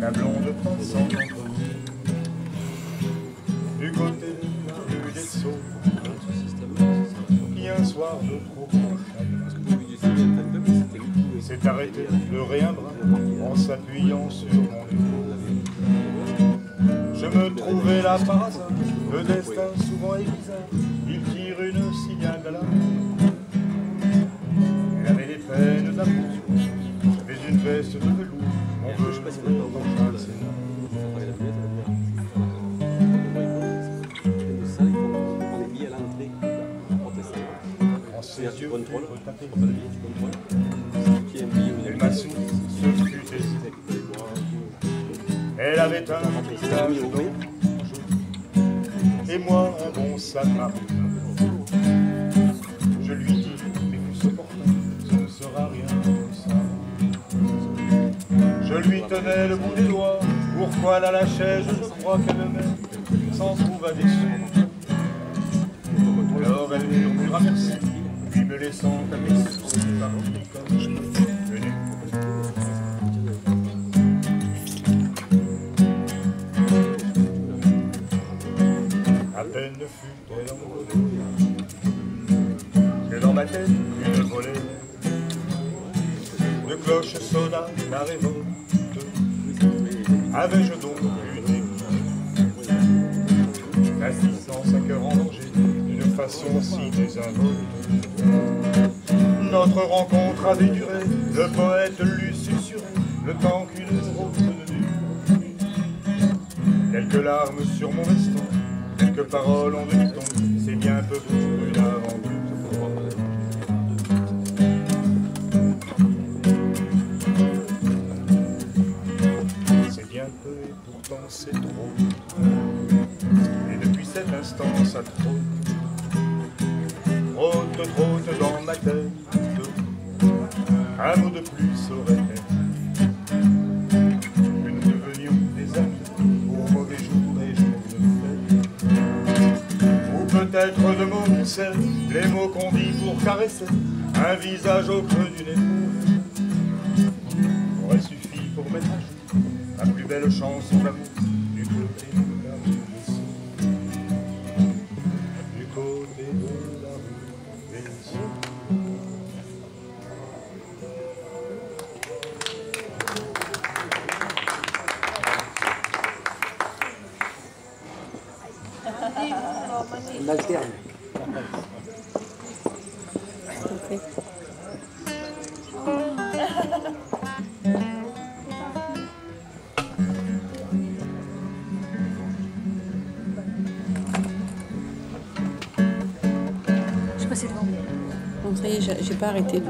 La blonde nous. Du côté de la rue des Sceaux, qui un soir de trop s'est arrêté de rien bras en s'appuyant sur mon épaule. Je me trouvais là par hasard, le destin souvent est bizarre, il tire une signale de là. Veut, je passe le En ses yeux, retapés. Elle avait un visage et moi un bon samaritain. Lui tenais le bout des doigts, pourquoi la lâchais-je Je crois qu'elle m'aime, s'en trouva déçue. Alors elle murmura merci, puis me laissant je venais. À peine fut-elle que dans ma tête une volée de cloche sonna la révolte. Avais-je donc une épouse l'assistance à cœur en danger d'une façon si désinvolte Notre rencontre avait duré, le poète l'eût susurré, le temps qu'une rose ne dure. Quelques larmes sur mon veston, quelques paroles en demi-ton, c'est bien peu pour une aventure. Depuis cet instant ça trotte, trotte, dans ma tête. Un mot de plus aurait fait que nous devenions des amis au mauvais jour et jour de fête. Ou peut-être de mots sels, les mots qu'on dit pour caresser un visage au creux d'une épaule. Aurait suffi pour mettre à jour la plus belle chanson d'amour du côté de Je suis passée devant. Bon, ça y est, j'ai pas arrêté.